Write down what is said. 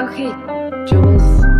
Okay, Jules.